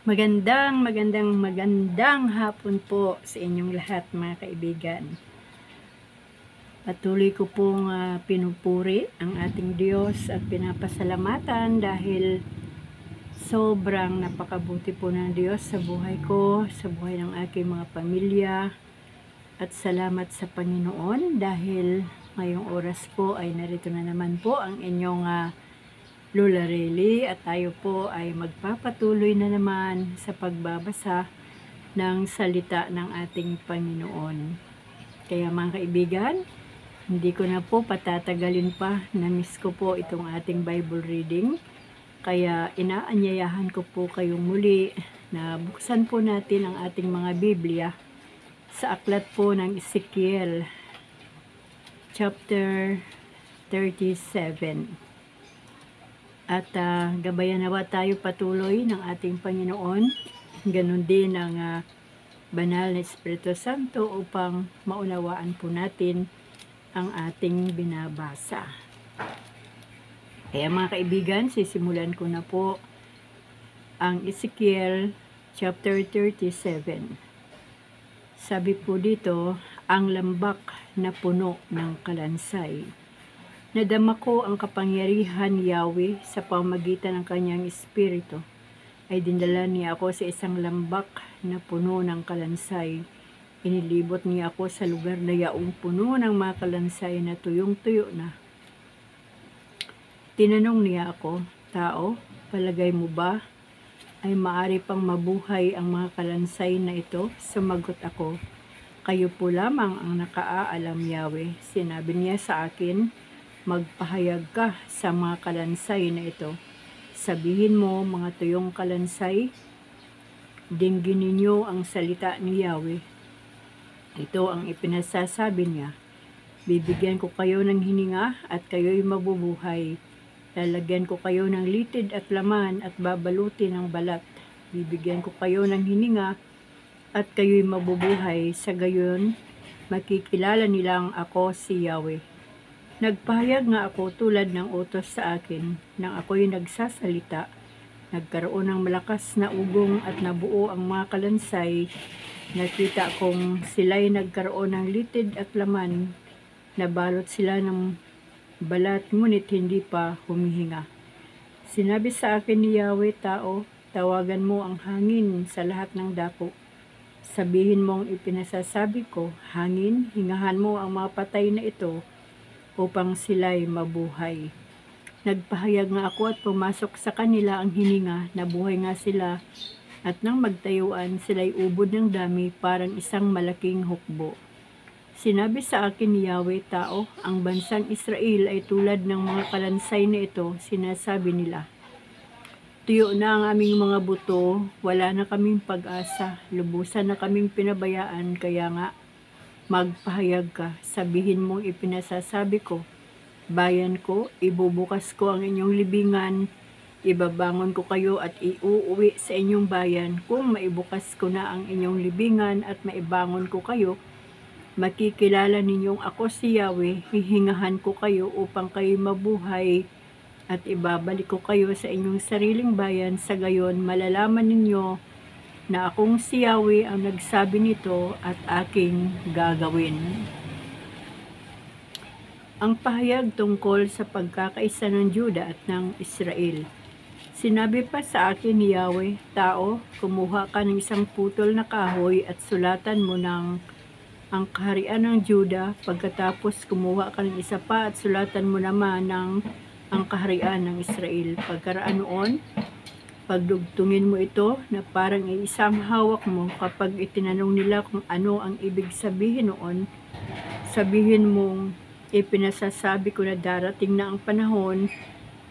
Magandang, magandang, magandang hapon po sa inyong lahat mga kaibigan. Patuloy ko pong ah, pinupuri ang ating Diyos at pinapasalamatan dahil sobrang napakabuti po ng Diyos sa buhay ko, sa buhay ng aking mga pamilya. At salamat sa Panginoon dahil ngayong oras po ay narito na naman po ang inyong ah, Lola Rayleigh at tayo po ay magpapatuloy na naman sa pagbabasa ng salita ng ating Panginoon. Kaya mga kaibigan, hindi ko na po patatagalin pa. Namiss ko po itong ating Bible reading. Kaya inaanyayahan ko po kayong muli na buksan po natin ang ating mga Biblia sa aklat po ng Ezekiel chapter 37. At ah, gabayan nawa tayo patuloy ng ating Panginoon. Ganon din ang ah, banal na Espiritu Santo upang maunawaan po natin ang ating binabasa. Kaya mga kaibigan, sisimulan ko na po ang Ezekiel chapter 37. Sabi po dito, ang lambak na puno ng kalansay. Nadama ko ang kapangyarihan Yahweh sa pamagitan ng kanyang espiritu. Ay dinala niya ako sa isang lambak na puno ng kalansay. Inilibot niya ako sa lugar na yaong puno ng mga kalansay na tuyong-tuyo na. Tinanong niya ako, Tao, palagay mo ba ay maari pang mabuhay ang mga kalansay na ito? Sumagot ako, Kayo po lamang ang nakaaalam, Yahweh. Sinabi niya sa akin, magpahayag ka sa mga kalansay na ito. Sabihin mo, mga tuyong kalansay, dinggin ninyo ang salita ni Yahweh. Ito ang ipinasasabi niya. Bibigyan ko kayo ng hininga at kayo'y mabubuhay. Lalagyan ko kayo ng litid at laman at babaluti ng balat. Bibigyan ko kayo ng hininga at kayo'y mabubuhay. Sa gayon, makikilala nilang ako si Yahweh. Nagpahayag nga ako tulad ng utos sa akin nang ako'y nagsasalita. Nagkaroon ng malakas na ugong at nabuo ang mga kalansay. Nakita kong sila'y nagkaroon ng litid at laman. Nabalot sila ng balat ngunit hindi pa humihinga. Sinabi sa akin ni Yahweh tao, tawagan mo ang hangin sa lahat ng dako. Sabihin mong ipinasasabi ko, hangin, hingahan mo ang mga patay na ito upang sila'y mabuhay. Nagpahayag nga ako at pumasok sa kanila ang hininga, nabuhay nga sila at nang magtayuan sila'y ubod ng dami parang isang malaking hukbo. Sinabi sa akin ni Yahweh tao, ang bansang Israel ay tulad ng mga kalansay na ito, sinasabi nila. Tuyo na ang aming mga buto, wala na kaming pag-asa, lubusan na kaming pinabayaan, kaya nga magpahayag ka, sabihin mong ipinasasabi ko, bayan ko, ibubukas ko ang inyong libingan, ibabangon ko kayo at iuuwi sa inyong bayan. Kung maibukas ko na ang inyong libingan at maibangon ko kayo, makikilala ninyong ako si Yahweh, hihingahan ko kayo upang kayo mabuhay at ibabalik ko kayo sa inyong sariling bayan sa gayon malalaman ninyo na akong si Yahweh ang nagsabi nito at aking gagawin. Ang pahayag tungkol sa pagkakaisa ng Juda at ng Israel. Sinabi pa sa akin ni Yahweh, Tao, kumuha ka ng isang putol na kahoy at sulatan mo ng ang kaharian ng Juda, pagkatapos kumuha ka ng isa pa at sulatan mo naman ng ang kaharian ng Israel. Pagkaraan noon, pagdugtungin mo ito na parang isang hawak mo kapag itinanong nila kung ano ang ibig sabihin noon, sabihin mong ipinasasabi ko na darating na ang panahon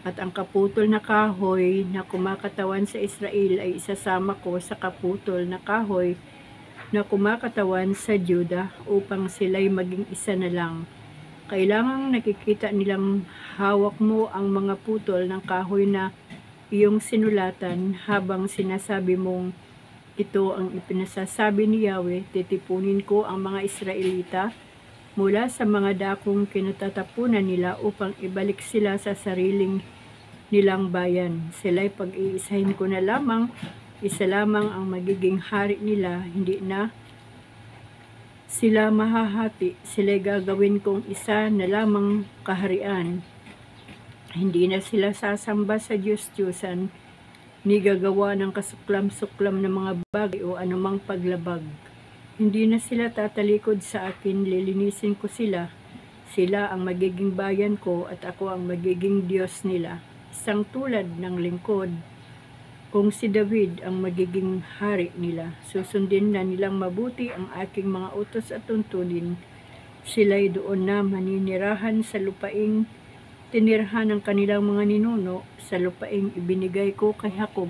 at ang kaputol na kahoy na kumakatawan sa Israel ay isasama ko sa kaputol na kahoy na kumakatawan sa Juda upang sila'y maging isa na lang. Kailangang nakikita nilang hawak mo ang mga putol ng kahoy na iyong sinulatan habang sinasabi mong ito ang ipinasasabi ni Yahweh, titipunin ko ang mga Israelita mula sa mga dakong kinatatapunan nila upang ibalik sila sa sariling nilang bayan. Sila'y pag-iisahin ko na lamang Isa lamang ang magiging hari nila, hindi na sila mahahati, sila gagawin kong isa na lamang kaharian. Hindi na sila sasamba sa Diyos-Diyosan, ni gagawa ng kasuklam-suklam na mga bagay o anumang paglabag. Hindi na sila tatalikod sa akin, lilinisin ko sila. Sila ang magiging bayan ko at ako ang magiging Diyos nila. Isang tulad ng lingkod, kung si David ang magiging hari nila, susundin na nilang mabuti ang aking mga utos at tuntunin. Sila'y doon na maninirahan sa lupaing tinirhan ng kanilang mga ninuno sa lupaing ibinigay ko kay Jacob.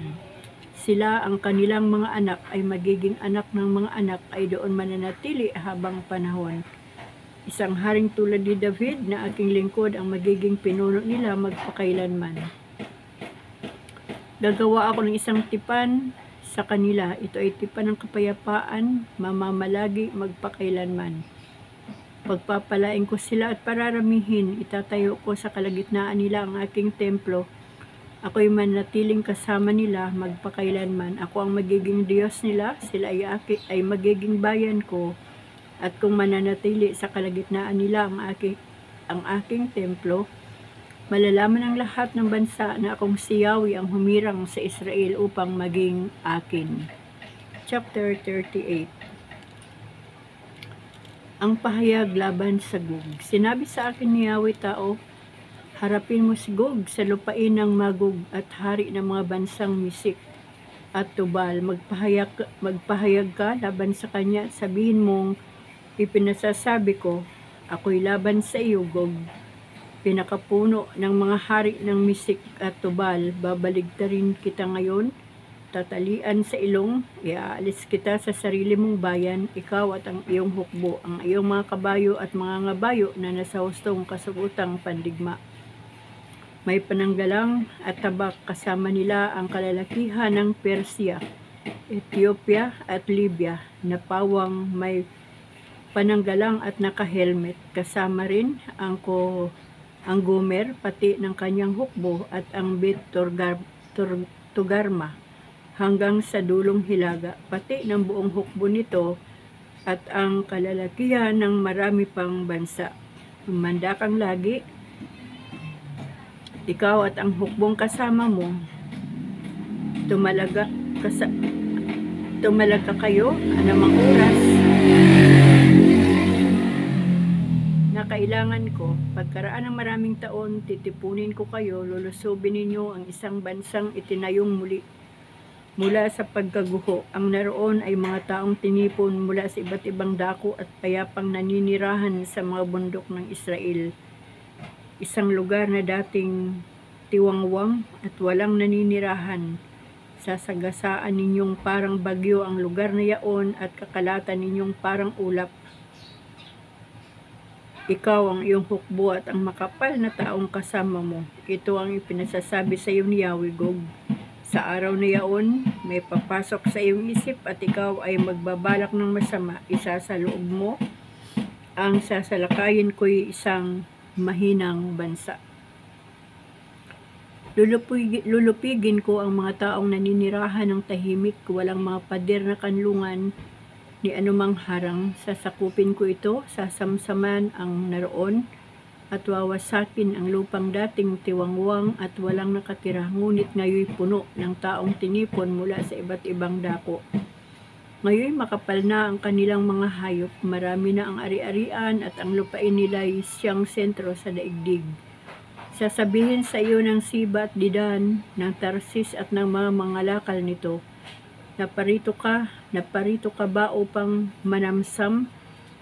Sila ang kanilang mga anak ay magiging anak ng mga anak ay doon mananatili habang panahon. Isang haring tulad ni David na aking lingkod ang magiging pinuno nila magpakailanman. Gagawa ako ng isang tipan sa kanila. Ito ay tipan ng kapayapaan, mamamalagi, magpakailanman. Pagpapalain ko sila at pararamihin, itatayo ko sa kalagitnaan nila ang aking templo. Ako'y manatiling kasama nila magpakailanman. Ako ang magiging Diyos nila, sila ay, aki, ay magiging bayan ko. At kung mananatili sa kalagitnaan nila ang, aki, ang aking templo, Malalaman ng lahat ng bansa na akong si Yahweh ang humirang sa Israel upang maging akin. Chapter 38 Ang pahayag laban sa Gog. Sinabi sa akin ni Yahweh tao, harapin mo si Gog sa lupain ng Magog at hari ng mga bansang Misik at Tubal. Magpahayag, magpahayag ka laban sa kanya. Sabihin mong, ipinasasabi ko, ako'y laban sa iyo, Gog pinakapuno ng mga hari ng misik at tubal, babaligtarin kita ngayon, tatalian sa ilong, iaalis kita sa sarili mong bayan, ikaw at ang iyong hukbo, ang iyong mga kabayo at mga ngabayo na nasa hustong kasugutang pandigma. May pananggalang at tabak kasama nila ang kalalakihan ng Persia, Ethiopia at Libya na pawang may pananggalang at naka-helmet. Kasama rin ang ko ang Gomer pati ng kanyang hukbo at ang Bit Tugarma hanggang sa dulong hilaga pati ng buong hukbo nito at ang kalalakihan ng marami pang bansa. Umanda kang lagi, ikaw at ang hukbong kasama mo, tumalaga, kasa, tumalaga kayo anamang oras. Kailangan ko, pagkaraan ng maraming taon, titipunin ko kayo, lulusubin ninyo ang isang bansang itinayong muli mula sa pagkaguho. Ang naroon ay mga taong tinipon mula sa iba't ibang dako at payapang naninirahan sa mga bundok ng Israel. Isang lugar na dating tiwangwang at walang naninirahan. Sasagasaan ninyong parang bagyo ang lugar na yaon at kakalatan ninyong parang ulap ikaw ang iyong hukbo at ang makapal na taong kasama mo. Ito ang ipinasasabi sa iyo ni Yahweh Gog. Sa araw na yaon, may papasok sa iyong isip at ikaw ay magbabalak ng masama. Isa sa loob mo, ang sasalakayin ko'y isang mahinang bansa. Lulupig, lulupigin ko ang mga taong naninirahan ng tahimik, walang mga pader na kanlungan, ni anumang harang, sasakupin ko ito, sasamsaman ang naroon, at wawasakin ang lupang dating tiwangwang at walang nakatira, ngunit ngayoy puno ng taong tinipon mula sa iba't ibang dako. Ngayon makapal na ang kanilang mga hayop, marami na ang ari-arian at ang lupain nila ay siyang sentro sa daigdig. Sasabihin sa iyo ng Siba at Didan, ng Tarsis at ng mga mangalakal nito, Naparito ka, naparito ka ba upang manamsam?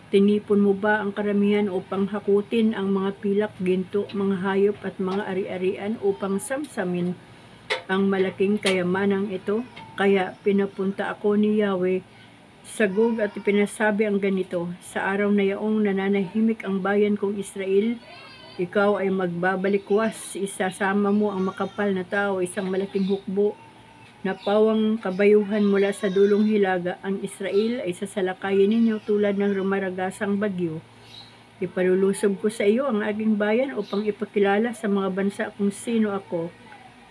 Tinipon mo ba ang karamihan upang hakutin ang mga pilak, ginto, mga hayop at mga ari-arian upang samsamin ang malaking kayamanang ito? Kaya pinapunta ako ni Yahweh sa Gog at pinasabi ang ganito, sa araw na yaong nananahimik ang bayan kong Israel, ikaw ay magbabalikwas, isasama mo ang makapal na tao, isang malaking hukbo, na pawang kabayuhan mula sa dulong hilaga, ang Israel ay sasalakayin ninyo tulad ng rumaragasang bagyo. Ipalulusob ko sa iyo ang aking bayan upang ipakilala sa mga bansa kung sino ako.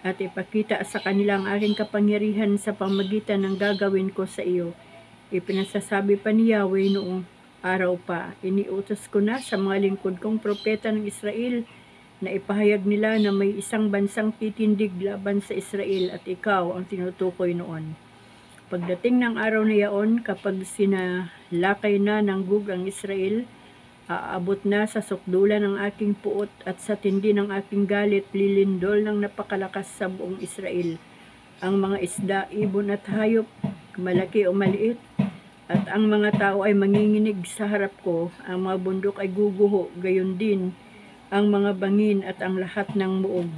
at ipakita sa kanila ang aking kapangyarihan sa pamagitan ng gagawin ko sa iyo. Ipinasasabi pa ni Yahweh noong araw pa, iniutos ko na sa mga lingkod kong propeta ng Israel na ipahayag nila na may isang bansang titindig laban sa Israel at ikaw ang tinutukoy noon. Pagdating ng araw na yaon, kapag sinalakay na ng Gug ang Israel, aabot na sa sukdulan ng aking puot at sa tindi ng aking galit, lilindol ng napakalakas sa buong Israel. Ang mga isda, ibon at hayop, malaki o maliit, at ang mga tao ay manginginig sa harap ko, ang mga bundok ay guguho, gayon din ang mga bangin at ang lahat ng muog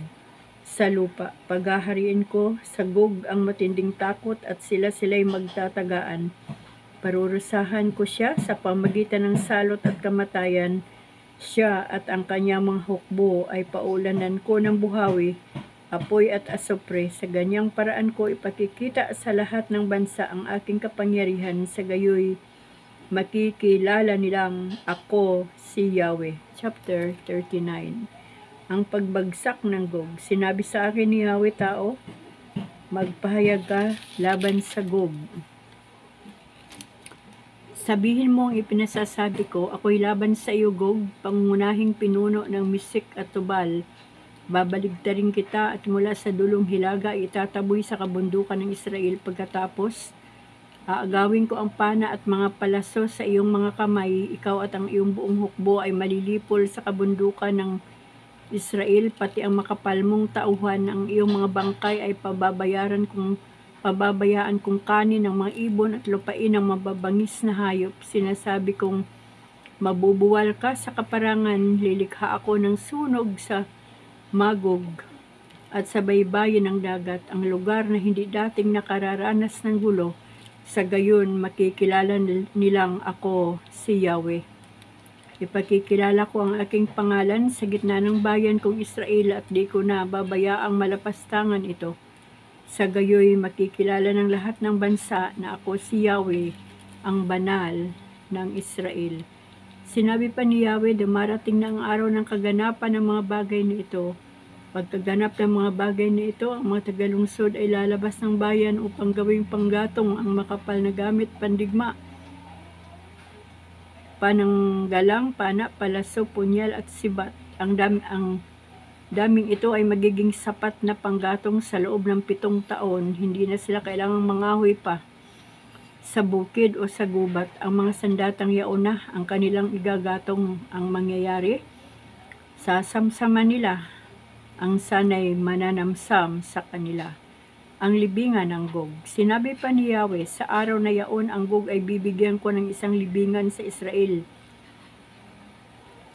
sa lupa. Paghahariin ko sa gug ang matinding takot at sila sila'y magtatagaan. Parurusahan ko siya sa pamagitan ng salot at kamatayan. Siya at ang kanyang mga hukbo ay paulanan ko ng buhawi, apoy at asopre. Sa ganyang paraan ko ipakikita sa lahat ng bansa ang aking kapangyarihan sa gayoy makikilala nilang ako si Yahweh. Chapter 39 Ang pagbagsak ng Gog. Sinabi sa akin ni Yahweh tao, magpahayag ka laban sa Gog. Sabihin mo ang ipinasasabi ko, ako'y laban sa iyo, Gog, pangunahing pinuno ng Misik at Tubal. Babaligtarin kita at mula sa dulong hilaga itataboy sa kabundukan ng Israel pagkatapos Aagawin ko ang pana at mga palaso sa iyong mga kamay, ikaw at ang iyong buong hukbo ay malilipol sa kabundukan ng Israel, pati ang makapal mong tauhan, ang iyong mga bangkay ay pababayaran kung pababayaan kong kanin ng mga ibon at lupain ng mababangis na hayop. Sinasabi kong mabubuwal ka sa kaparangan, lilikha ako ng sunog sa magog at sa baybayin ng dagat, ang lugar na hindi dating nakararanas ng gulo, sa gayon, makikilala nilang ako si Yahweh. Ipakikilala ko ang aking pangalan sa gitna ng bayan kong Israel at di ko na babayaang malapastangan ito. Sa gayoy, makikilala ng lahat ng bansa na ako si Yahweh, ang banal ng Israel. Sinabi pa ni Yahweh, dumarating na ang araw ng kaganapan ng mga bagay na ito Pagkaganap ng mga bagay na ito, ang mga tagalungsod ay lalabas ng bayan upang gawing panggatong ang makapal na gamit pandigma. Pananggalang, pana, palaso, punyal at sibat. Ang, dam, ang daming ito ay magiging sapat na panggatong sa loob ng pitong taon. Hindi na sila kailangang mangahoy pa sa bukid o sa gubat. Ang mga sandatang yauna, ang kanilang igagatong ang mangyayari. Sasamsaman nila ang sanay mananamsam sa kanila. Ang libingan ng Gog. Sinabi pa ni Yahweh, sa araw na yaon ang Gog ay bibigyan ko ng isang libingan sa Israel.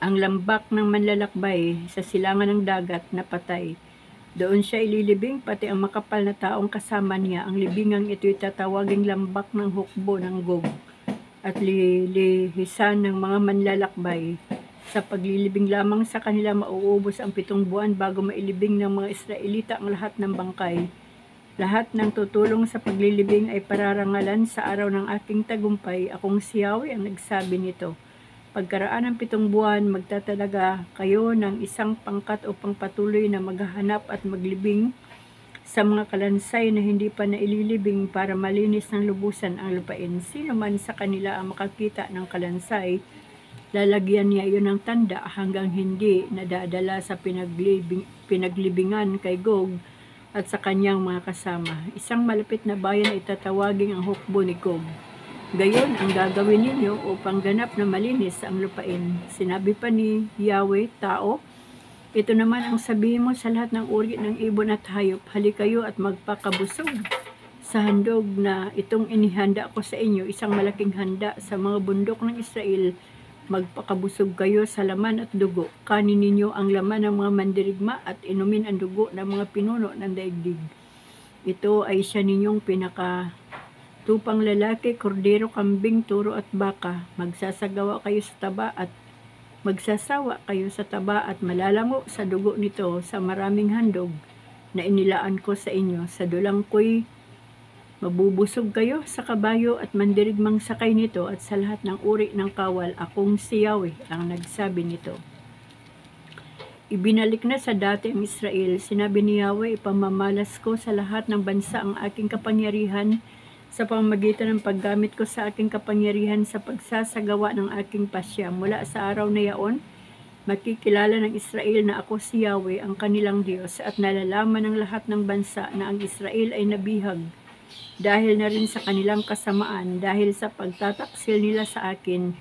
Ang lambak ng manlalakbay sa silangan ng dagat na patay. Doon siya ililibing pati ang makapal na taong kasama niya. Ang libingang ito'y tatawaging lambak ng hukbo ng Gog at lilihisan ng mga manlalakbay sa paglilibing lamang sa kanila mauubos ang pitong buwan bago mailibing ng mga Israelita ang lahat ng bangkay. Lahat ng tutulong sa paglilibing ay pararangalan sa araw ng aking tagumpay. Akong siyawi ang nagsabi nito. Pagkaraan ng pitong buwan, magtatalaga kayo ng isang pangkat upang patuloy na maghahanap at maglibing sa mga kalansay na hindi pa naililibing para malinis ng lubusan ang lupain. Sino man sa kanila ang makakita ng kalansay Lalagyan niya iyon ng tanda hanggang hindi nadadala sa pinaglibing, pinaglibingan kay Gog at sa kanyang mga kasama. Isang malapit na bayan ay tatawagin ang hukbo ni Gog. Gayon ang gagawin ninyo upang ganap na malinis ang lupain. Sinabi pa ni Yahweh, tao, ito naman ang sabihin mo sa lahat ng uri ng ibon at hayop. Hali kayo at magpakabusog sa handog na itong inihanda ko sa inyo, isang malaking handa sa mga bundok ng Israel Magpakabusog kayo sa laman at dugo. Kanin ninyo ang laman ng mga mandirigma at inumin ang dugo ng mga pinuno ng daigdig. Ito ay siya ninyong pinaka tupang lalaki, kordero, kambing, turo at baka. Magsasagawa kayo sa taba at magsasawa kayo sa taba at malalango sa dugo nito sa maraming handog na inilaan ko sa inyo. Sa dulang ko'y Mabubusog kayo sa kabayo at mandirigmang sakay nito at sa lahat ng uri ng kawal, akong si Yahweh ang nagsabi nito. Ibinalik na sa dati ang Israel. Sinabi ni Yahweh, ipamamalas ko sa lahat ng bansa ang aking kapangyarihan sa pamamagitan ng paggamit ko sa aking kapangyarihan sa pagsasagawa ng aking pasya. Mula sa araw na yaon, makikilala ng Israel na ako si Yahweh, ang kanilang Diyos, at nalalaman ng lahat ng bansa na ang Israel ay nabihag dahil na rin sa kanilang kasamaan, dahil sa pagtataksil nila sa akin.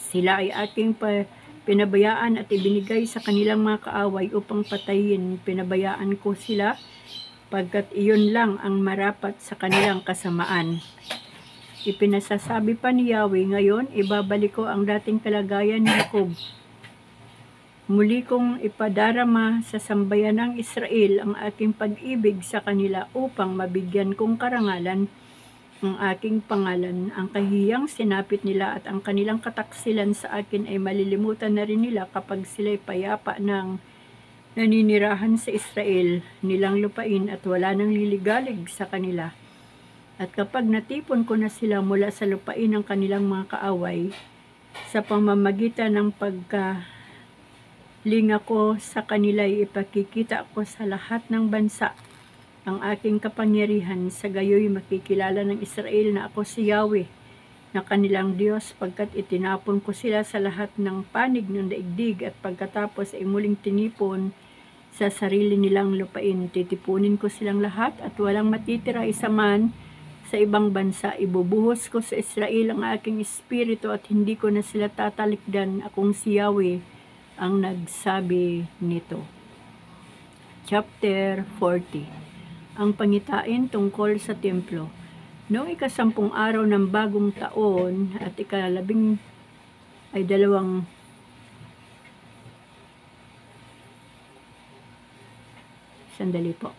Sila ay aking pinabayaan at ibinigay sa kanilang mga kaaway upang patayin. Pinabayaan ko sila pagkat iyon lang ang marapat sa kanilang kasamaan. Ipinasasabi pa ni Yahweh, ngayon ibabalik ko ang dating kalagayan ni Jacob. Muli kong ipadarama sa sambayan ng Israel ang aking pag-ibig sa kanila upang mabigyan kong karangalan ang aking pangalan, ang kahiyang sinapit nila at ang kanilang kataksilan sa akin ay malilimutan na rin nila kapag sila'y payapa ng naninirahan sa Israel, nilang lupain at wala nang liligalig sa kanila. At kapag natipon ko na sila mula sa lupain ng kanilang mga kaaway, sa pamamagitan ng pagka linga ko sa kanila ipakikita ko sa lahat ng bansa ang aking kapangyarihan sa gayoy makikilala ng Israel na ako si Yahweh na kanilang Diyos pagkat itinapon ko sila sa lahat ng panig ng daigdig at pagkatapos ay muling tinipon sa sarili nilang lupain. Titipunin ko silang lahat at walang matitira isa man sa ibang bansa. Ibubuhos ko sa Israel ang aking espiritu at hindi ko na sila tatalikdan. Akong si Yahweh ang nagsabi nito. Chapter 40 ang pangitain tungkol sa templo. Noong ikasampung araw ng bagong taon at ikalabing ay dalawang sandali po.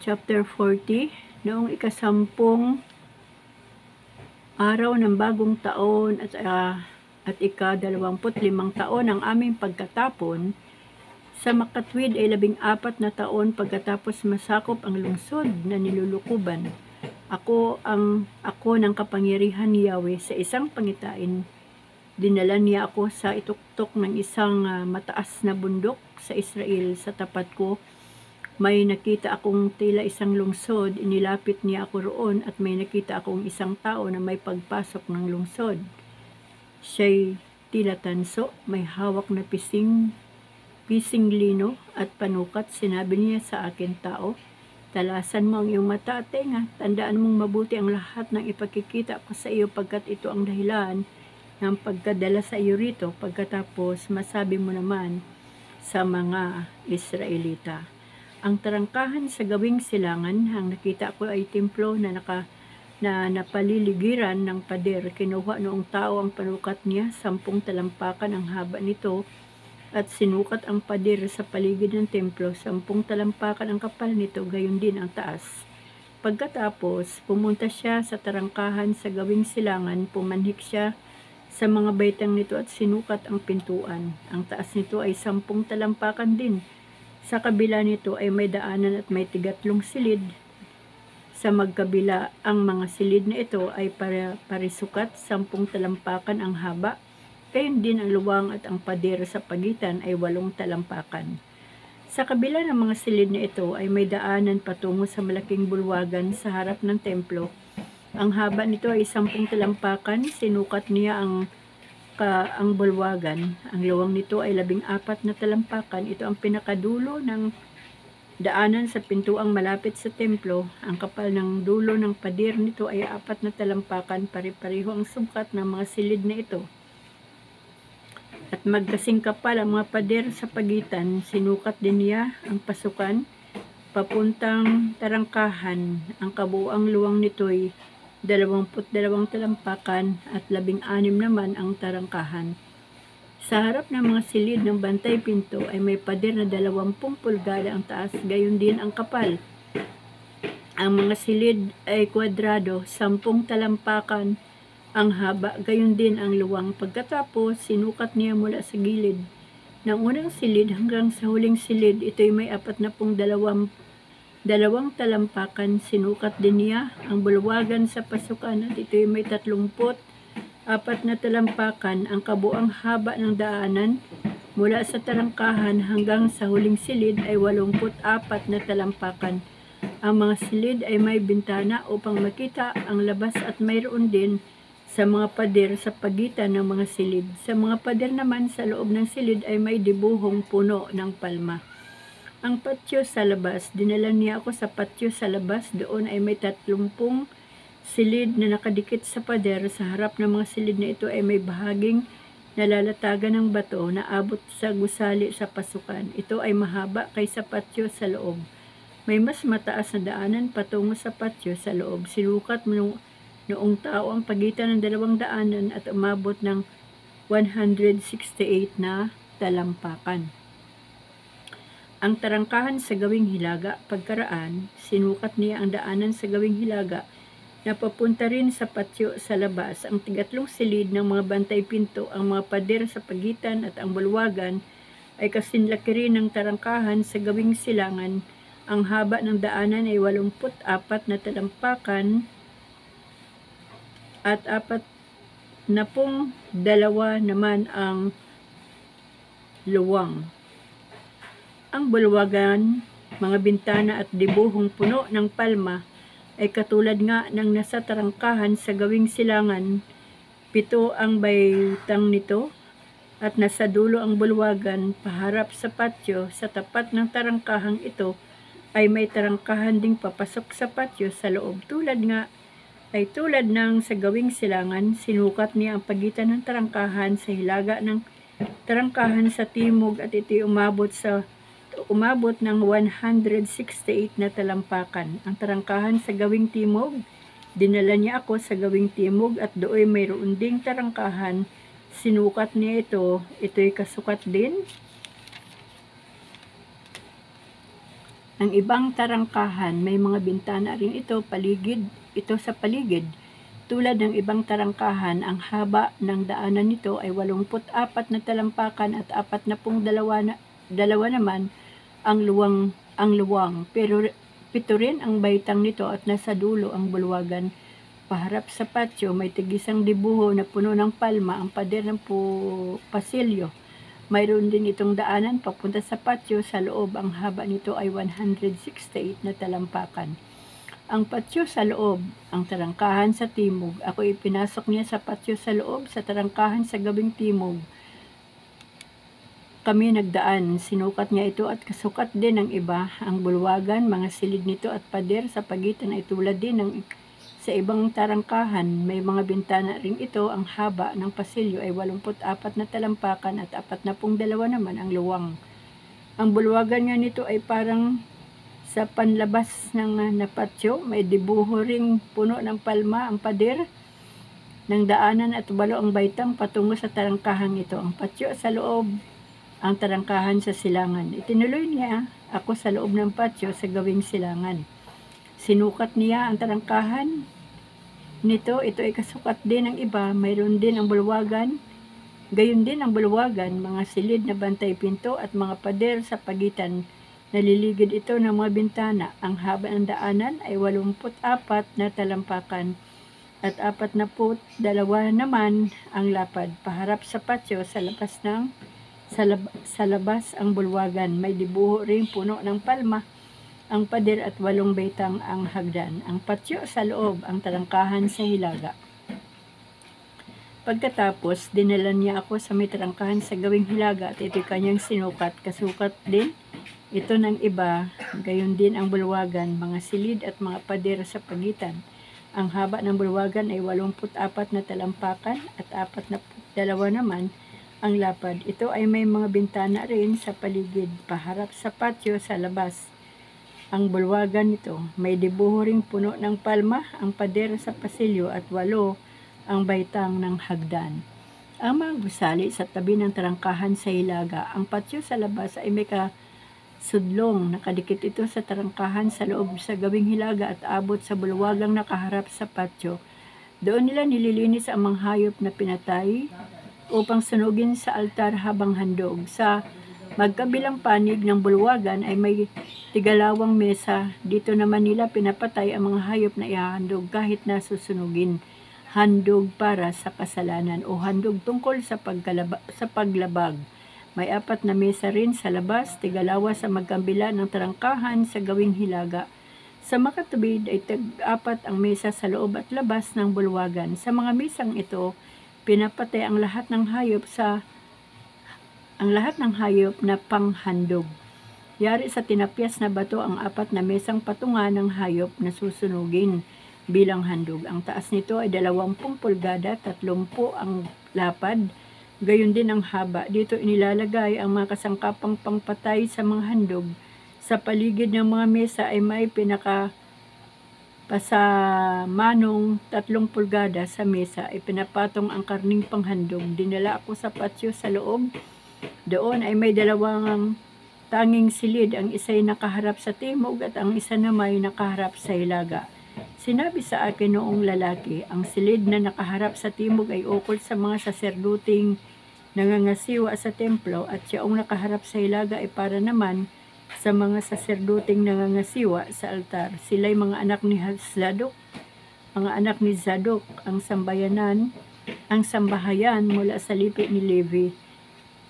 Chapter 40 Noong ikasampung araw ng bagong taon at, uh, at ika-dalawamput limang taon ng aming pagkatapon, sa makatwid ay labing apat na taon pagkatapos masakop ang lungsod na nilulukuban. Ako ang ako ng kapangyarihan ni Yahweh sa isang pangitain. Dinala niya ako sa ituktok ng isang uh, mataas na bundok sa Israel sa tapat ko. May nakita akong tila isang lungsod, inilapit niya ako roon at may nakita akong isang tao na may pagpasok ng lungsod. Siya'y tila tanso, may hawak na pising pising lino at panukat, sinabi niya sa akin tao, talasan mo ang iyong mata at tenga, tandaan mong mabuti ang lahat ng ipakikita ko sa iyo pagkat ito ang dahilan ng pagkadala sa iyo rito, pagkatapos masabi mo naman sa mga Israelita. Ang tarangkahan sa gawing silangan, ang nakita ko ay templo na naka na napaliligiran ng pader. Kinuha noong tao ang panukat niya, sampung talampakan ang haba nito at sinukat ang pader sa paligid ng templo, sampung talampakan ang kapal nito, gayon din ang taas. Pagkatapos, pumunta siya sa tarangkahan sa gawing silangan, pumanhik siya sa mga baitang nito at sinukat ang pintuan. Ang taas nito ay sampung talampakan din. Sa kabila nito ay may daanan at may tigatlong silid. Sa magkabila, ang mga silid na ito ay para parisukat, sampung talampakan ang haba Gayon din ang luwang at ang pader sa pagitan ay walong talampakan. Sa kabila ng mga silid na ito ay may daanan patungo sa malaking bulwagan sa harap ng templo. Ang haba nito ay sampung talampakan, sinukat niya ang ka ang bulwagan. Ang luwang nito ay labing apat na talampakan. Ito ang pinakadulo ng daanan sa pintuang malapit sa templo. Ang kapal ng dulo ng pader nito ay apat na talampakan. Pare-pareho ang sungkat ng mga silid na ito at magkasing kapal ang mga pader sa pagitan. Sinukat din niya ang pasukan papuntang tarangkahan. Ang kabuang luwang nito'y 22 talampakan at 16 naman ang tarangkahan. Sa harap ng mga silid ng bantay pinto ay may pader na 20 pulgada ang taas, gayon din ang kapal. Ang mga silid ay kwadrado, 10 talampakan ang haba, gayon din ang luwang. Pagkatapos, sinukat niya mula sa gilid. Ng unang silid hanggang sa huling silid, ito'y may apat na pong dalawang, dalawang talampakan. Sinukat din niya ang bulwagan sa pasukan at ito'y may tatlumpot apat na talampakan. Ang kabuang haba ng daanan Mula sa tarangkahan hanggang sa huling silid ay 84 na talampakan. Ang mga silid ay may bintana upang makita ang labas at mayroon din sa mga pader sa pagitan ng mga silid. Sa mga pader naman sa loob ng silid ay may dibuhong puno ng palma. Ang patio sa labas, dinala niya ako sa patio sa labas. Doon ay may tatlumpung silid na nakadikit sa pader. Sa harap ng mga silid na ito ay may bahaging nalalatagan ng bato na abot sa gusali sa pasukan. Ito ay mahaba kaysa patio sa loob. May mas mataas na daanan patungo sa patio sa loob. Sinukat mo noong tao ang pagitan ng dalawang daanan at umabot ng 168 na talampakan. Ang tarangkahan sa gawing hilaga, pagkaraan, sinukat niya ang daanan sa gawing hilaga na papunta rin sa patio sa labas. Ang tigatlong silid ng mga bantay pinto, ang mga pader sa pagitan at ang bulwagan ay kasinlaki rin ng tarangkahan sa gawing silangan. Ang haba ng daanan ay 84 na talampakan at apat na pong dalawa naman ang luwang. Ang bulwagan, mga bintana at dibuhong puno ng palma ay katulad nga ng nasa tarangkahan sa gawing silangan. Pito ang baitang nito at nasa dulo ang bulwagan paharap sa patio sa tapat ng tarangkahang ito ay may tarangkahan ding papasok sa patio sa loob tulad nga ay tulad ng sa gawing silangan sinukat niya ang pagitan ng tarangkahan sa hilaga ng tarangkahan sa timog at ito umabot sa umabot ng 168 na talampakan. Ang tarangkahan sa gawing timog, dinala niya ako sa gawing timog at doon mayroon ding tarangkahan. Sinukat niya ito, ito'y kasukat din. Ang ibang tarangkahan, may mga bintana rin ito paligid, ito sa paligid. Tulad ng ibang tarangkahan, ang haba ng daanan nito ay 84 na talampakan at 42 na, dalawa naman ang luwang ang luwang. Pero pito rin ang baitang nito at nasa dulo ang bulwagan. Paharap sa patio may tigisang dibuho na puno ng palma ang pader ng pu- pasilyo. Mayroon din itong daanan papunta sa patio sa loob ang haba nito ay 168 na talampakan. Ang patio sa loob ang tarangkahan sa timog. Ako ipinasok niya sa patio sa loob sa tarangkahan sa gabing timog kami nagdaan. Sinukat niya ito at kasukat din ng iba. Ang bulwagan, mga silid nito at pader sa pagitan ay tulad din ng sa ibang tarangkahan. May mga bintana rin ito. Ang haba ng pasilyo ay 84 na talampakan at 42 naman ang luwang. Ang bulwagan nga nito ay parang sa panlabas ng napatyo. May dibuho ring puno ng palma ang pader ng daanan at walo ang baitang patungo sa tarangkahan ito. Ang patyo sa loob ang tarangkahan sa silangan. Itinuloy niya ako sa loob ng patio sa gawing silangan. Sinukat niya ang tarangkahan. Nito, ito ay kasukat din ng iba. Mayroon din ang bulwagan. Gayon din ang bulwagan, mga silid na bantay pinto at mga pader sa pagitan. Naliligid ito ng mga bintana. Ang haba ng daanan ay 84 na talampakan at apat na put, dalawa naman ang lapad paharap sa patio sa labas ng sa, lab- sa labas ang bulwagan. May dibuho rin puno ng palma ang pader at walong baitang ang hagdan. Ang patyo sa loob, ang tarangkahan sa hilaga. Pagkatapos, dinala niya ako sa may tarangkahan sa gawing hilaga at ito kanyang sinukat. Kasukat din ito ng iba, gayon din ang bulwagan, mga silid at mga pader sa pagitan. Ang haba ng bulwagan ay 84 na talampakan at 42 naman ang lapad. Ito ay may mga bintana rin sa paligid, paharap sa patio sa labas. Ang bulwagan nito, may dibuho ring puno ng palma, ang pader sa pasilyo at walo ang baitang ng hagdan. Ang mga gusali sa tabi ng tarangkahan sa hilaga, ang patio sa labas ay may kasudlong, nakadikit ito sa tarangkahan sa loob sa gawing hilaga at abot sa bulwagang nakaharap sa patio. Doon nila nililinis ang mga hayop na pinatay upang sunugin sa altar habang handog. Sa magkabilang panig ng bulwagan ay may tigalawang mesa. Dito naman nila pinapatay ang mga hayop na ihahandog kahit nasusunugin. Handog para sa kasalanan o handog tungkol sa, sa paglabag. May apat na mesa rin sa labas, tigalawa sa magkambila ng tarangkahan sa gawing hilaga. Sa makatubid ay tag-apat ang mesa sa loob at labas ng bulwagan. Sa mga mesang ito, pinapatay ang lahat ng hayop sa ang lahat ng hayop na panghandog. Yari sa tinapyas na bato ang apat na mesang patungan ng hayop na susunugin bilang handog. Ang taas nito ay 20 pulgada, 30 ang lapad, gayon din ang haba. Dito inilalagay ang mga kasangkapang pangpatay sa mga handog. Sa paligid ng mga mesa ay may pinaka pasamanong tatlong pulgada sa mesa ay pinapatong ang karning panghandog. Dinala ako sa patio sa loob. Doon ay may dalawang tanging silid. Ang isa'y nakaharap sa timog at ang isa naman ay nakaharap sa hilaga. Sinabi sa akin noong lalaki, ang silid na nakaharap sa timog ay ukol sa mga saserduting nangangasiwa sa templo at siyaong nakaharap sa hilaga ay para naman sa mga saserduting nangangasiwa sa altar. Sila'y mga anak ni Zadok, mga anak ni Zadok, ang sambayanan, ang sambahayan mula sa lipi ni Levi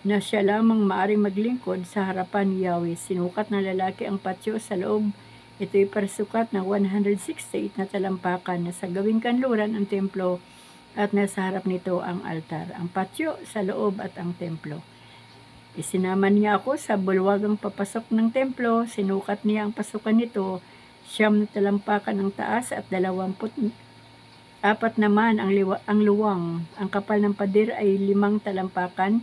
na siya lamang maaring maglingkod sa harapan ni Yahweh. Sinukat ng lalaki ang patio sa loob. Ito'y parsukat ng 168 na talampakan na sa gawing kanluran ang templo at nasa harap nito ang altar, ang patio sa loob at ang templo. Isinaman niya ako sa bulwagang papasok ng templo, sinukat niya ang pasukan nito, siyam na talampakan ang taas at dalawamput apat naman ang, liwa, ang luwang. Ang kapal ng pader ay limang talampakan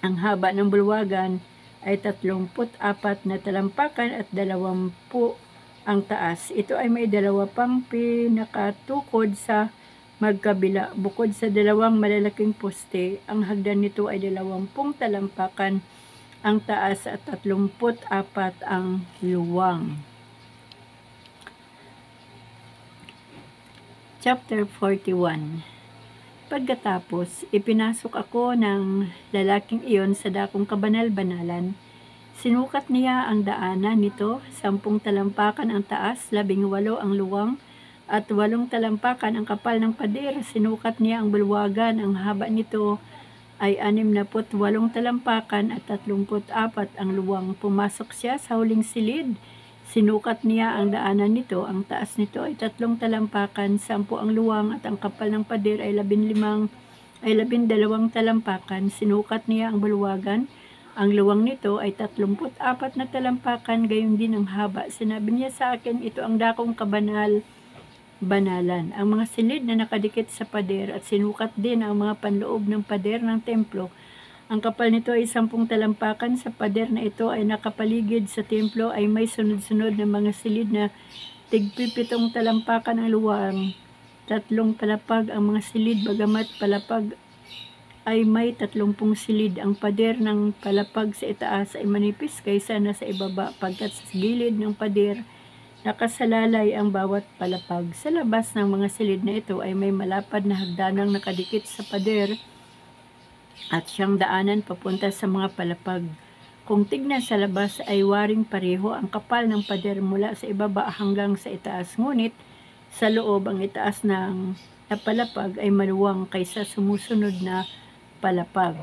ang haba ng bulwagan ay 34 na talampakan at 20 ang taas. Ito ay may dalawa pang pinakatukod sa magkabila. Bukod sa dalawang malalaking poste, ang hagdan nito ay 20 talampakan ang taas at 34 ang luwang. Chapter 41 Pagkatapos, ipinasok ako ng lalaking iyon sa dakong kabanal-banalan. Sinukat niya ang daanan nito, sampung talampakan ang taas, labing walo ang luwang, at walong talampakan ang kapal ng pader. Sinukat niya ang bulwagan, ang haba nito ay anim na walong talampakan at tatlumput apat ang luwang. Pumasok siya sa huling silid Sinukat niya ang daanan nito. Ang taas nito ay tatlong talampakan, sampu ang luwang at ang kapal ng pader ay labinlimang ay labindalawang talampakan. Sinukat niya ang bulwagan. Ang luwang nito ay 34 na talampakan, gayon din ang haba. Sinabi niya sa akin, ito ang dakong kabanal banalan. Ang mga silid na nakadikit sa pader at sinukat din ang mga panloob ng pader ng templo ang kapal nito ay sampung talampakan. Sa pader na ito ay nakapaligid sa templo ay may sunod-sunod na mga silid na tigpipitong talampakan ang luwang. Tatlong palapag ang mga silid bagamat palapag ay may tatlumpung silid. Ang pader ng palapag sa itaas ay manipis kaysa na sa ibaba pagkat sa gilid ng pader nakasalalay ang bawat palapag. Sa labas ng mga silid na ito ay may malapad na hagdanang nakadikit sa pader at siyang daanan papunta sa mga palapag. Kung tignan sa labas ay waring pareho ang kapal ng pader mula sa ibaba hanggang sa itaas. Ngunit sa loob ang itaas ng napalapag ay maluwang kaysa sumusunod na palapag.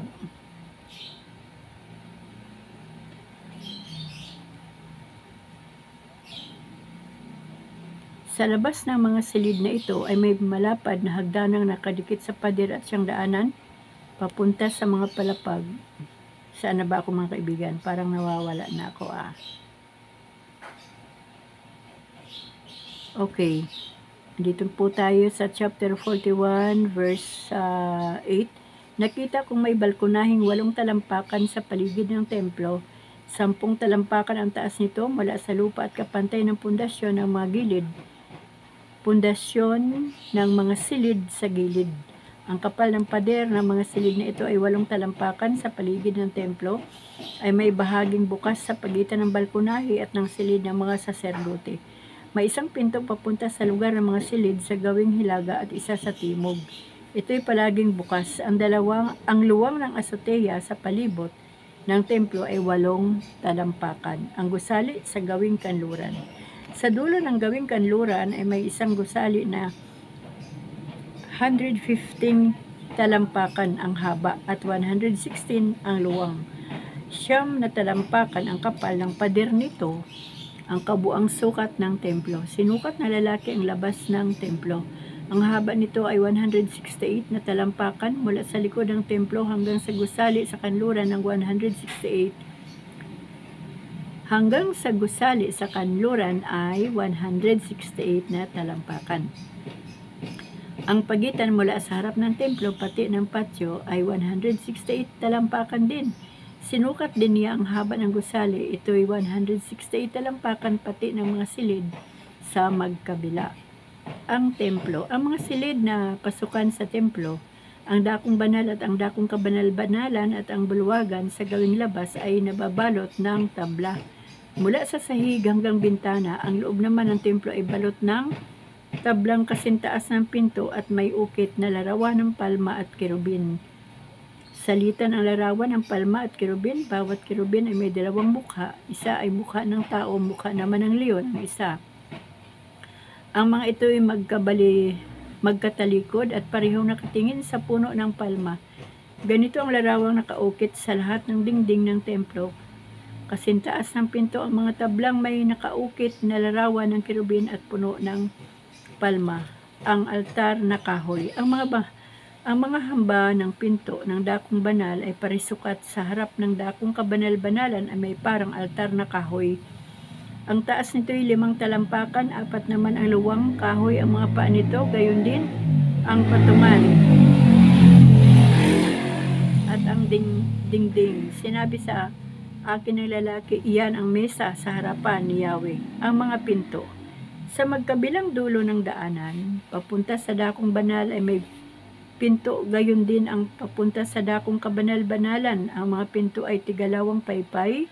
Sa labas ng mga silid na ito ay may malapad na hagdanang nakadikit sa pader at siyang daanan papunta sa mga palapag. Saan na ba ako mga kaibigan? Parang nawawala na ako ah. Okay. Dito po tayo sa chapter 41 verse uh, ah, 8. Nakita kong may balkonahing walong talampakan sa paligid ng templo. Sampung talampakan ang taas nito mula sa lupa at kapantay ng pundasyon ng mga gilid. Pundasyon ng mga silid sa gilid ang kapal ng pader ng mga silid na ito ay walong talampakan sa paligid ng templo, ay may bahaging bukas sa pagitan ng balkonahe at ng silid ng mga saserdote. May isang pinto papunta sa lugar ng mga silid sa gawing hilaga at isa sa timog. Ito'y palaging bukas. Ang dalawang, ang luwang ng asoteya sa palibot ng templo ay walong talampakan. Ang gusali sa gawing kanluran. Sa dulo ng gawing kanluran ay may isang gusali na 115 talampakan ang haba at 116 ang luwang. Siyam na talampakan ang kapal ng pader nito, ang kabuang sukat ng templo. Sinukat na lalaki ang labas ng templo. Ang haba nito ay 168 na talampakan mula sa likod ng templo hanggang sa gusali sa kanluran ng 168 hanggang sa gusali sa kanluran ay 168 na talampakan. Ang pagitan mula sa harap ng templo pati ng patio ay 168 talampakan din. Sinukat din niya ang haba ng gusali. Ito ay 168 talampakan pati ng mga silid sa magkabila. Ang templo, ang mga silid na pasukan sa templo, ang dakong banal at ang dakong kabanal-banalan at ang bulwagan sa gawing labas ay nababalot ng tabla. Mula sa sahig hanggang bintana, ang loob naman ng templo ay balot ng tablang kasintaas ng pinto at may ukit na larawan ng palma at kerubin. Salitan ang larawan ng palma at kerubin, bawat kerubin ay may dalawang mukha. Isa ay mukha ng tao, mukha naman ng leon, ang isa. Ang mga ito ay magkabali, magkatalikod at parehong nakatingin sa puno ng palma. Ganito ang larawang nakaukit sa lahat ng dingding ng templo Kasintaas ng pinto ang mga tablang may nakaukit na larawan ng kirubin at puno ng palma. Ang altar na kahoy. Ang mga ba ang mga hamba ng pinto ng dakong banal ay parisukat sa harap ng dakong kabanal-banalan ay may parang altar na kahoy. Ang taas nito ay limang talampakan, apat naman ang luwang kahoy ang mga paa nito, gayon din ang patungan at ang ding dingding. Sinabi sa akin ng lalaki, iyan ang mesa sa harapan ni Yahweh, ang mga pinto. Sa magkabilang dulo ng daanan, papunta sa dakong banal ay may pinto, gayon din ang papunta sa dakong kabanal-banalan. Ang mga pinto ay tigalawang paypay,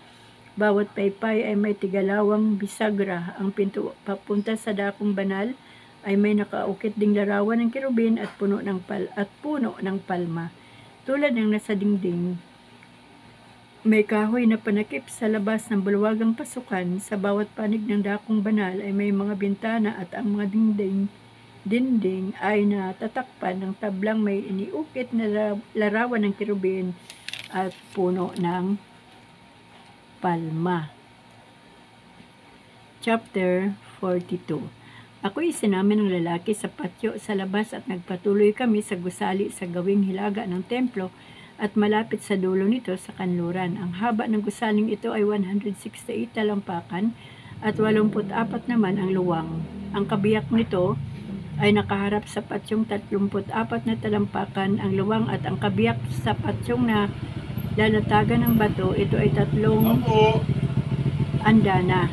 bawat paypay ay may tigalawang bisagra. Ang pinto papunta sa dakong banal ay may nakaukit ding larawan ng kirubin at puno ng pal at puno ng palma. Tulad ng nasa dingding, may kahoy na panakip sa labas ng bulwagang pasukan. Sa bawat panig ng dakong banal ay may mga bintana at ang mga dingding dinding ay natatakpan ng tablang may iniukit na larawan ng kirubin at puno ng palma. Chapter 42 Ako isinamin ng lalaki sa patyo sa labas at nagpatuloy kami sa gusali sa gawing hilaga ng templo at malapit sa dulo nito sa kanluran. Ang haba ng gusaling ito ay 168 talampakan at 84 naman ang luwang. Ang kabiyak nito ay nakaharap sa patyong 34 na talampakan ang luwang at ang kabiyak sa patyong na lalatagan ng bato, ito ay tatlong andana.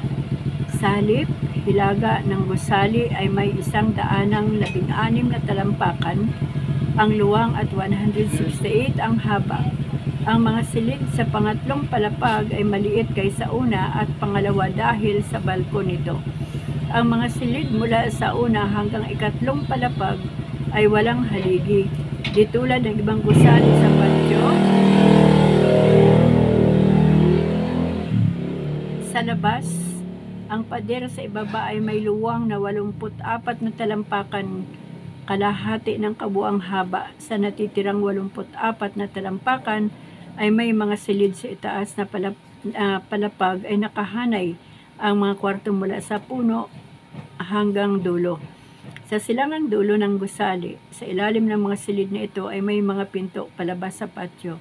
Sa halip, hilaga ng gusali ay may isang daanang labing-anim na talampakan ang luwang at 168 ang haba. Ang mga silid sa pangatlong palapag ay maliit kaysa una at pangalawa dahil sa balkon nito. Ang mga silid mula sa una hanggang ikatlong palapag ay walang haligi. Di tulad ng ibang gusali sa patio, sa labas, ang pader sa ibaba ay may luwang na 84 na talampakan kalahati ng kabuang haba sa natitirang 84 na talampakan ay may mga silid sa itaas na palap, uh, palapag ay nakahanay ang mga kwarto mula sa puno hanggang dulo. Sa silangang dulo ng gusali, sa ilalim ng mga silid na ito ay may mga pinto palabas sa patio.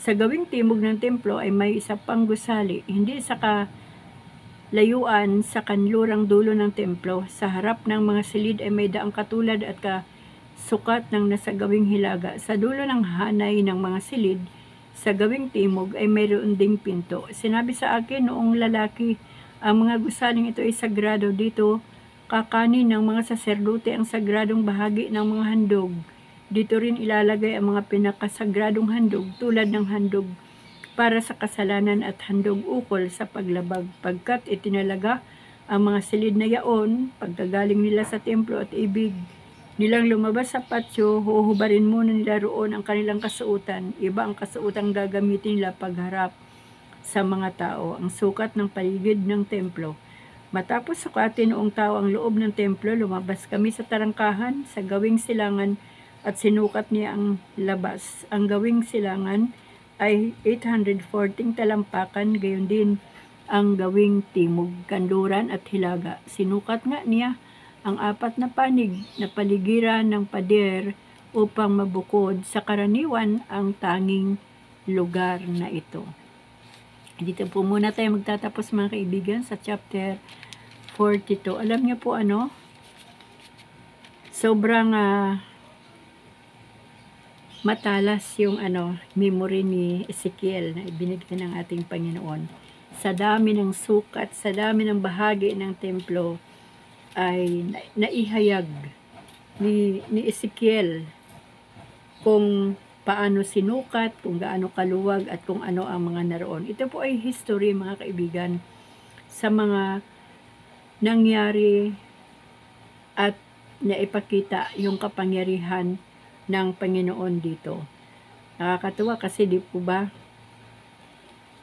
Sa gawing timog ng templo ay may isa pang gusali, hindi sa ka layuan sa kanlurang dulo ng templo. Sa harap ng mga silid ay may daang katulad at kasukat ng nasa gawing hilaga. Sa dulo ng hanay ng mga silid, sa gawing timog ay mayroon ding pinto. Sinabi sa akin noong lalaki, ang mga gusaling ito ay sagrado dito. Kakanin ng mga saserdote ang sagradong bahagi ng mga handog. Dito rin ilalagay ang mga pinakasagradong handog tulad ng handog para sa kasalanan at handog ukol sa paglabag pagkat itinalaga ang mga silid na yaon pagkagaling nila sa templo at ibig nilang lumabas sa patio, huhubarin muna nila roon ang kanilang kasuutan. Iba ang kasuutan gagamitin nila pagharap sa mga tao, ang sukat ng paligid ng templo. Matapos sukatin noong tao ang loob ng templo, lumabas kami sa tarangkahan sa gawing silangan at sinukat niya ang labas. Ang gawing silangan ay 814 talampakan, gayon din ang gawing timog, kanluran at hilaga. Sinukat nga niya ang apat na panig na paligiran ng pader upang mabukod sa karaniwan ang tanging lugar na ito. Dito po muna tayo magtatapos mga kaibigan sa chapter 42. Alam niyo po ano? Sobrang ah, matalas yung ano, memory ni Ezekiel na ibinigay ng ating Panginoon. Sa dami ng sukat, sa dami ng bahagi ng templo ay na- naihayag ni, ni Ezekiel kung paano sinukat, kung gaano kaluwag at kung ano ang mga naroon. Ito po ay history mga kaibigan sa mga nangyari at naipakita yung kapangyarihan ng Panginoon dito. Nakakatuwa kasi di po ba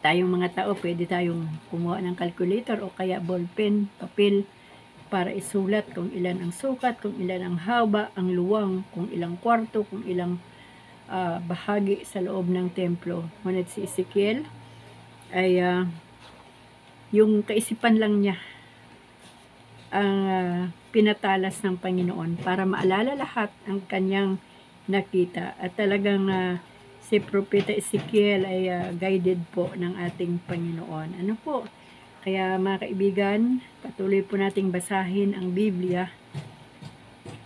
tayong mga tao pwede tayong kumuha ng calculator o kaya ballpen, papel para isulat kung ilan ang sukat, kung ilan ang haba, ang luwang, kung ilang kwarto, kung ilang ah, bahagi sa loob ng templo. Ngunit si Ezekiel ay ah, yung kaisipan lang niya ang ah, pinatalas ng Panginoon para maalala lahat ang kanyang nakita. At talagang ah, si Propeta Ezekiel ay ah, guided po ng ating Panginoon. Ano po? Kaya mga kaibigan, patuloy po nating basahin ang Biblia.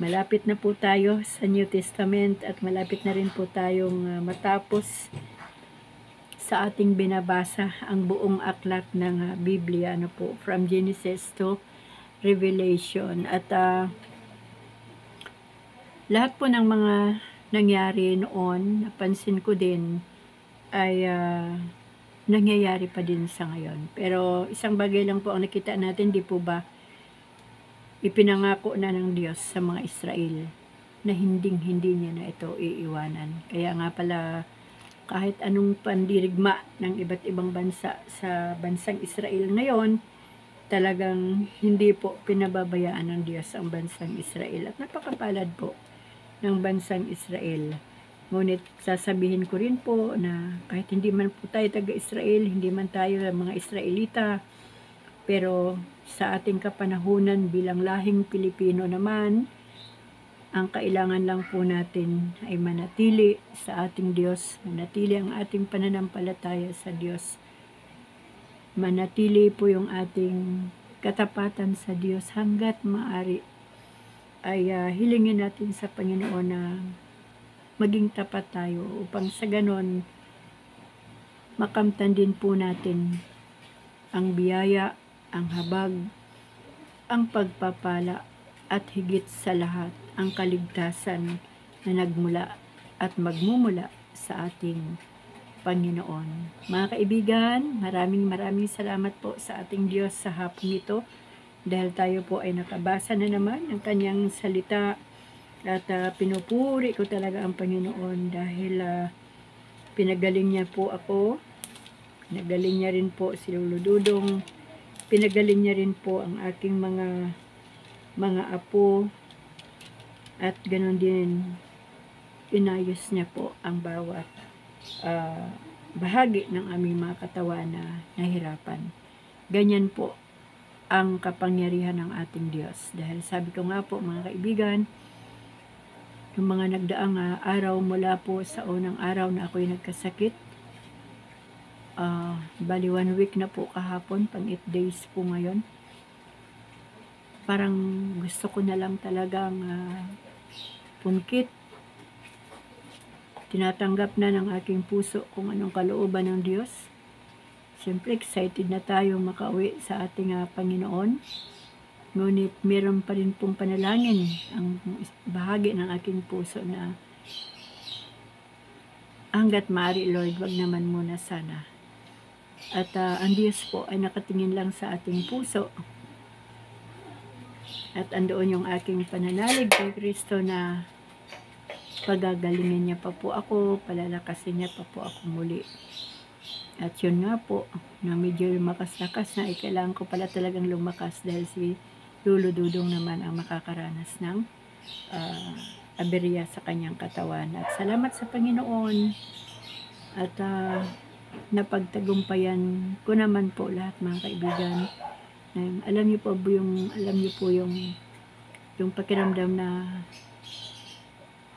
Malapit na po tayo sa New Testament at malapit na rin po tayong ah, matapos sa ating binabasa ang buong aklat ng ah, Biblia ano po from Genesis to Revelation at ah, lahat po ng mga nangyari noon napansin ko din ay ah, nangyayari pa din sa ngayon pero isang bagay lang po ang nakita natin di po ba ipinangako na ng Diyos sa mga Israel na hinding hindi niya na ito iiwanan kaya nga pala kahit anong pandirigma ng iba't ibang bansa sa bansang Israel ngayon, talagang hindi po pinababayaan ng Diyos ang bansang Israel. At napakapalad po ng bansang Israel. Ngunit sasabihin ko rin po na kahit hindi man po tayo taga-Israel, hindi man tayo mga Israelita, pero sa ating kapanahunan bilang lahing Pilipino naman, ang kailangan lang po natin ay manatili sa ating Diyos, manatili ang ating pananampalataya sa Diyos. Manatili po yung ating katapatan sa Diyos hanggat maari ay ah, hilingin natin sa Panginoon na maging tapat tayo upang sa ganon makamtan din po natin ang biyaya, ang habag, ang pagpapala at higit sa lahat ang kaligtasan na nagmula at magmumula sa ating Panginoon. Mga kaibigan, maraming maraming salamat po sa ating Diyos sa hapon ito dahil tayo po ay nakabasa na naman ng kanyang salita at ah, pinupuri ko talaga ang Panginoon dahil ah, pinagaling niya po ako. Pinagaling niya rin po si Lolo Dudong. Pinagaling niya rin po ang aking mga mga apo. At ganon din inayos niya po ang bawat ah, bahagi ng aming mga katawan na nahirapan. Ganyan po ang kapangyarihan ng ating Diyos. Dahil sabi ko nga po mga kaibigan, yung mga nagdaang ah, araw mula po sa unang araw na ako'y nagkasakit, ah, bali one week na po kahapon, pang 8 days po ngayon, parang gusto ko na lang talagang ah, pungkit. Tinatanggap na ng aking puso kung anong kalooban ng Diyos. Siyempre, excited na tayo makauwi sa ating ah, Panginoon. Ngunit meron pa rin pong panalangin ang bahagi ng aking puso na hanggat maaari, Lord, wag naman muna sana. At ah, ang Diyos po ay nakatingin lang sa ating puso at andoon yung aking pananalig kay Kristo na pagagalingin niya pa po ako, palalakasin niya pa po ako muli. At yun nga po, na medyo lumakas-lakas na, ay kailangan ko pala talagang lumakas dahil si Lolo Dudong naman ang makakaranas ng ah, aberya sa kanyang katawan. At salamat sa Panginoon at ah, napagtagumpayan ko naman po lahat mga kaibigan. Um, alam niyo po yung alam niyo po yung yung pakiramdam na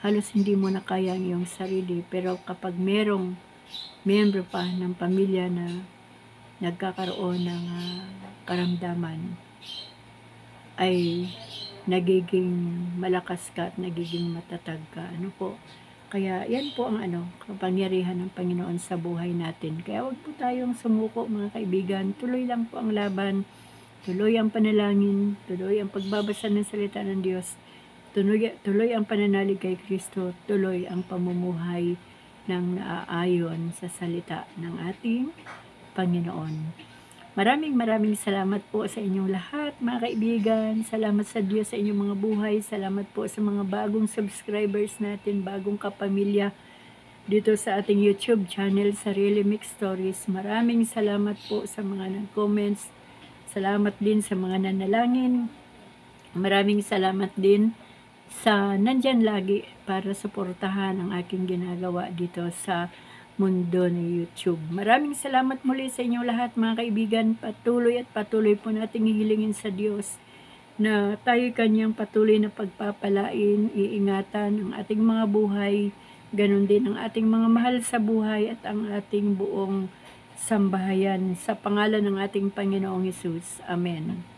halos hindi mo na kaya ang iyong sarili pero kapag merong miyembro pa ng pamilya na nagkakaroon ng ah, karamdaman ay nagiging malakas ka at nagiging matatag ka. Ano po? Kaya yan po ang ano, kapangyarihan ng Panginoon sa buhay natin. Kaya wag po tayong sumuko mga kaibigan. Tuloy lang po ang laban. Tuloy ang panalangin. Tuloy ang pagbabasa ng salita ng Diyos. Tuloy, tuloy ang pananalig kay Kristo. Tuloy ang pamumuhay ng naaayon sa salita ng ating Panginoon. Maraming maraming salamat po sa inyong lahat mga kaibigan. Salamat sa Diyos sa inyong mga buhay. Salamat po sa mga bagong subscribers natin, bagong kapamilya dito sa ating YouTube channel, Sarili Mix Stories. Maraming salamat po sa mga nag-comments. Salamat din sa mga nanalangin. Maraming salamat din sa nandyan lagi para suportahan ang aking ginagawa dito sa mundo ni YouTube. Maraming salamat muli sa inyong lahat mga kaibigan. Patuloy at patuloy po nating hihilingin sa Diyos na tayo kanyang patuloy na pagpapalain, iingatan ang ating mga buhay, ganun din ang ating mga mahal sa buhay at ang ating buong sambahayan sa pangalan ng ating Panginoong Yesus. Amen.